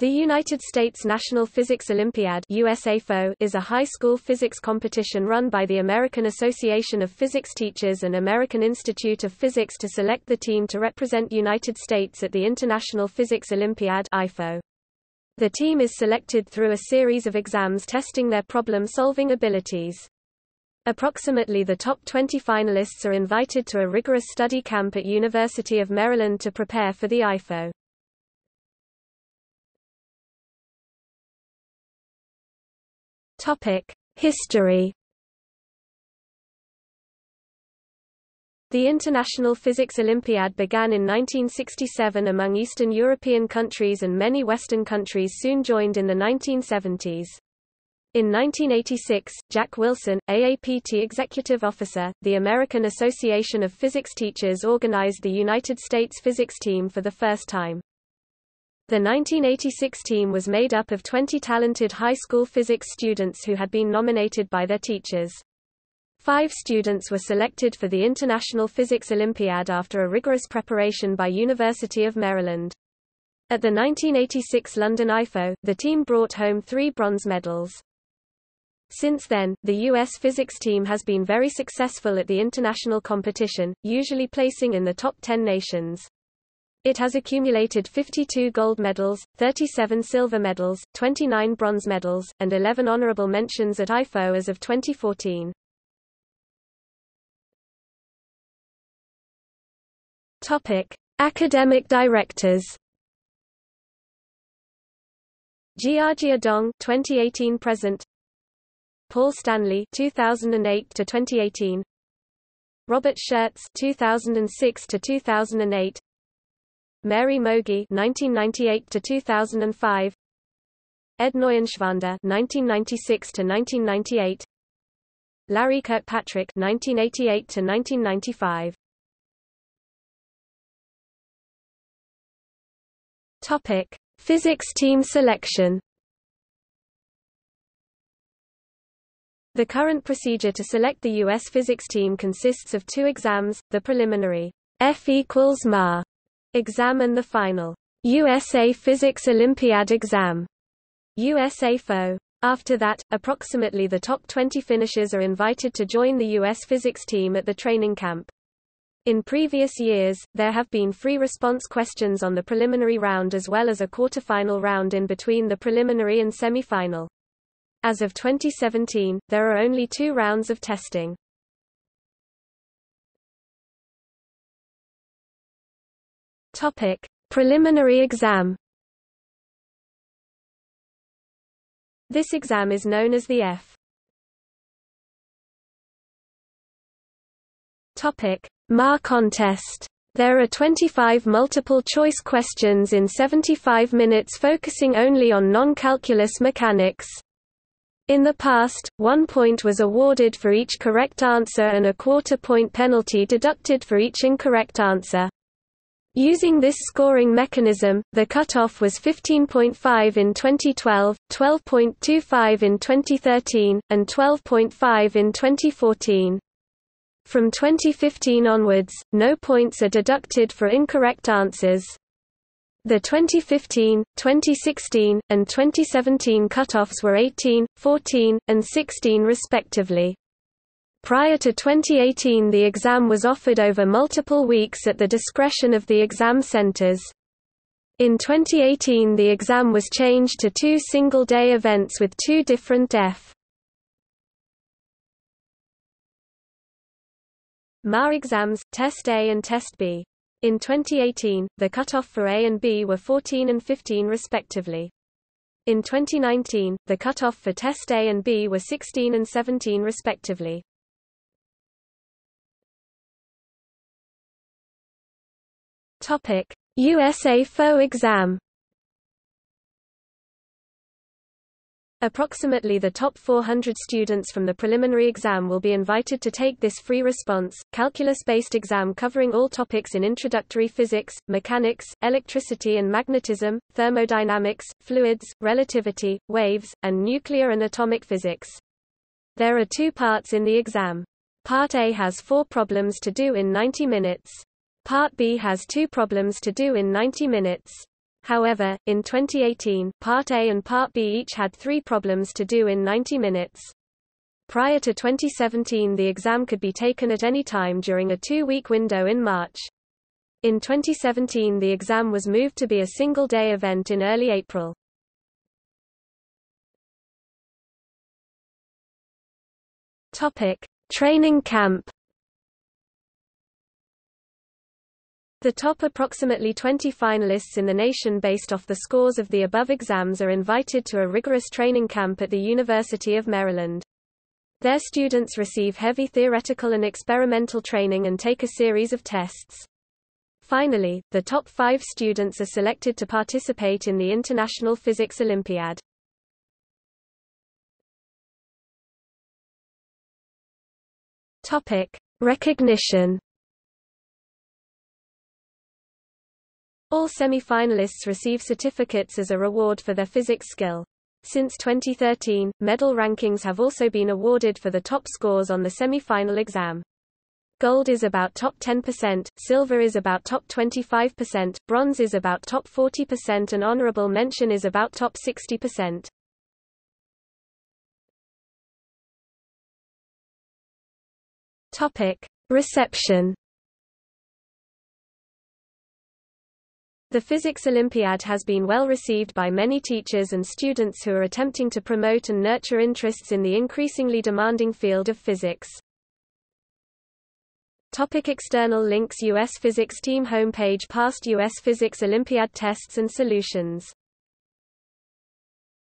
The United States National Physics Olympiad USAPhO is a high school physics competition run by the American Association of Physics Teachers and American Institute of Physics to select the team to represent United States at the International Physics Olympiad IPhO. The team is selected through a series of exams testing their problem-solving abilities. Approximately the top 20 finalists are invited to a rigorous study camp at University of Maryland to prepare for the IPhO. Topic: History. The International Physics Olympiad began in 1967 among Eastern European countries and many Western countries soon joined in the 1970s. In 1986, Jack Wilson, AAPT Executive Officer, the American Association of Physics Teachers organized the United States physics team for the first time. The 1986 team was made up of 20 talented high school physics students who had been nominated by their teachers. Five students were selected for the International Physics Olympiad after a rigorous preparation by University of Maryland. At the 1986 London IPhO, the team brought home three bronze medals. Since then, the U.S. physics team has been very successful at the international competition, usually placing in the top 10 nations. It has accumulated 52 gold medals, 37 silver medals, 29 bronze medals, and 11 honorable mentions at IPhO as of 2014. Topic: Academic directors. Jiajia Dong 2018 present. Paul Stanley 2008 to 2018. Robert Shurtz 2006 to 2008. Mary Mogge (1998–2005), Ed Neuenschwander (1996–1998), Larry Kirkpatrick (1988–1995). Topic: Physics team selection. The current procedure to select the U.S. physics team consists of two exams, the preliminary F equals MA exam and the final USA Physics Olympiad exam USAPhO. After that, approximately the top 20 finishers are invited to join the U.S. physics team at the training camp. In previous years, there have been free response questions on the preliminary round as well as a quarterfinal round in between the preliminary and semifinal. As of 2017, there are only two rounds of testing. Topic: Preliminary exam. This exam is known as the F. Topic: MA contest. There are 25 multiple-choice questions in 75 minutes focusing only on non-calculus mechanics. In the past, one point was awarded for each correct answer and a quarter-point penalty deducted for each incorrect answer. Using this scoring mechanism, the cutoff was 15.5 in 2012, 12.25 in 2013, and 12.5 in 2014. From 2015 onwards, no points are deducted for incorrect answers. The 2015, 2016, and 2017 cutoffs were 18, 14, and 16 respectively. Prior to 2018 the exam was offered over multiple weeks at the discretion of the exam centers. In 2018 the exam was changed to two single-day events with two different F. MA exams, Test A and Test B. In 2018, the cutoff for A and B were 14 and 15 respectively. In 2019, the cutoff for Test A and B were 16 and 17 respectively. Topic: USAPhO exam. Approximately the top 400 students from the preliminary exam will be invited to take this free response, calculus-based exam covering all topics in introductory physics, mechanics, electricity and magnetism, thermodynamics, fluids, relativity, waves, and nuclear and atomic physics. There are two parts in the exam. Part A has four problems to do in 90 minutes. Part B has two problems to do in 90 minutes. However, in 2018, Part A and Part B each had three problems to do in 90 minutes. Prior to 2017 the exam could be taken at any time during a two-week window in March. In 2017 the exam was moved to be a single-day event in early April. Topic: Training camp The top approximately 20 finalists in the nation based off the scores of the above exams are invited to a rigorous training camp at the University of Maryland. Their students receive heavy theoretical and experimental training and take a series of tests. Finally, the top five students are selected to participate in the International Physics Olympiad. Topic: Recognition All semi-finalists receive certificates as a reward for their physics skill. Since 2013, medal rankings have also been awarded for the top scores on the semi-final exam. Gold is about top 10%, silver is about top 25%, bronze is about top 40% and honorable mention is about top 60%. Topic: Reception The Physics Olympiad has been well received by many teachers and students who are attempting to promote and nurture interests in the increasingly demanding field of physics. Topic external links U.S. Physics Team homepage Past U.S. Physics Olympiad tests and solutions